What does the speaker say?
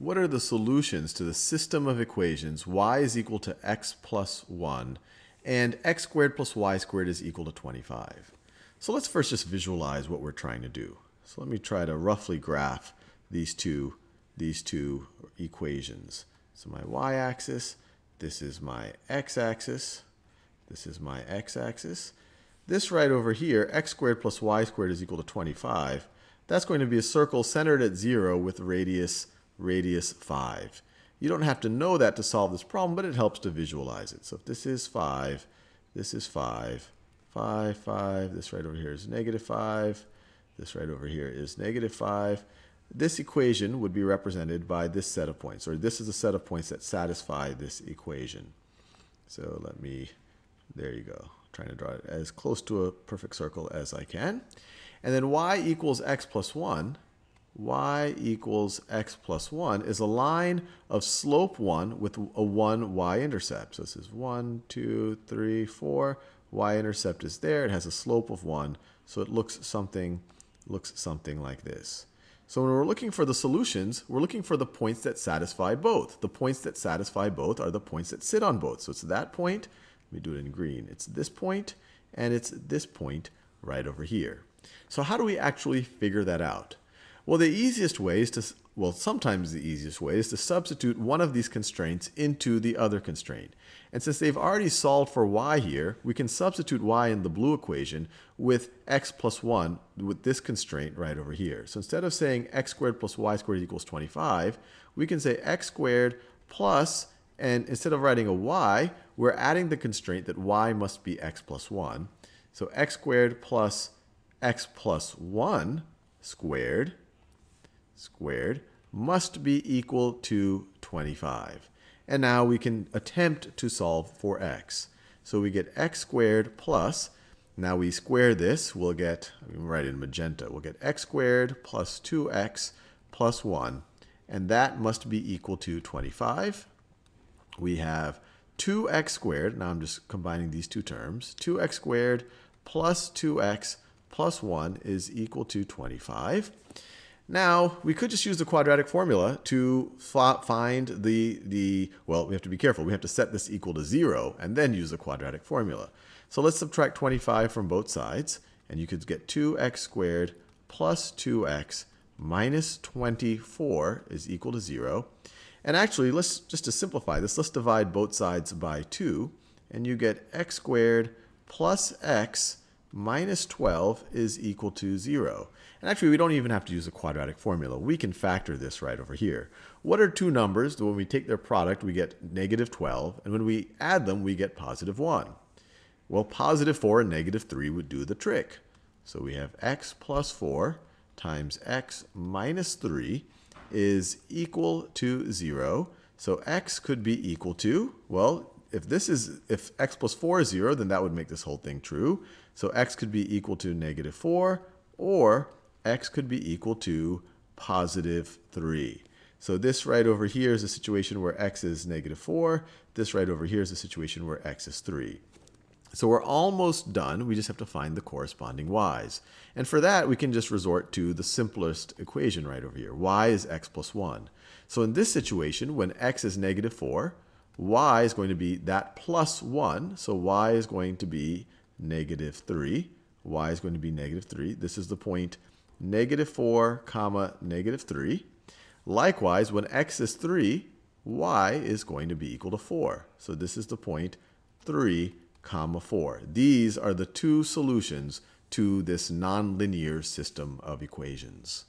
what are the solutions to the system of equations y is equal to x plus 1 and x squared plus y squared is equal to 25. So let's first just visualize what we're trying to do. So let me try to roughly graph these two, these two equations. So my y-axis, this is my x-axis, this is my x-axis. This right over here, x squared plus y squared is equal to 25. That's going to be a circle centered at 0 with radius, radius 5. You don't have to know that to solve this problem, but it helps to visualize it. So if this is 5, this is 5, 5, 5, this right over here is negative 5, this right over here is negative 5. This equation would be represented by this set of points, or this is a set of points that satisfy this equation. So let me, there you go, I'm trying to draw it as close to a perfect circle as I can. And then y equals x plus 1 y equals x plus 1 is a line of slope 1 with a 1 y-intercept. So this is 1, 2, 3, 4. Y-intercept is there. It has a slope of 1. So it looks something, looks something like this. So when we're looking for the solutions, we're looking for the points that satisfy both. The points that satisfy both are the points that sit on both. So it's that point. Let me do it in green. It's this point, and it's this point right over here. So how do we actually figure that out? Well, the easiest way is to, well, sometimes the easiest way is to substitute one of these constraints into the other constraint. And since they've already solved for y here, we can substitute y in the blue equation with x plus 1 with this constraint right over here. So instead of saying x squared plus y squared equals 25, we can say x squared plus, and instead of writing a y, we're adding the constraint that y must be x plus 1. So x squared plus x plus 1 squared squared must be equal to 25. And now we can attempt to solve for x. So we get x squared plus, now we square this, we'll get, I'm write in magenta, we'll get x squared plus 2x plus 1, and that must be equal to 25. We have 2x squared, now I'm just combining these two terms, 2x squared plus 2x plus 1 is equal to 25. Now, we could just use the quadratic formula to find the, the, well, we have to be careful. We have to set this equal to 0 and then use the quadratic formula. So let's subtract 25 from both sides, and you could get 2x squared plus 2x minus 24 is equal to 0. And actually, let's just to simplify this, let's divide both sides by 2, and you get x squared plus x minus 12 is equal to 0. And actually, we don't even have to use a quadratic formula. We can factor this right over here. What are two numbers? That when we take their product, we get negative 12. And when we add them, we get positive 1. Well, positive 4 and negative 3 would do the trick. So we have x plus 4 times x minus 3 is equal to 0. So x could be equal to, well, if this is, if x plus 4 is 0, then that would make this whole thing true. So x could be equal to negative 4, or x could be equal to positive 3. So this right over here is a situation where x is negative 4. This right over here is a situation where x is 3. So we're almost done. We just have to find the corresponding y's. And for that, we can just resort to the simplest equation right over here. y is x plus 1. So in this situation, when x is negative 4, y is going to be that plus 1. So y is going to be negative 3. y is going to be negative 3. This is the point negative 4 comma negative 3. Likewise, when x is 3, y is going to be equal to 4. So this is the point 3 comma 4. These are the two solutions to this nonlinear system of equations.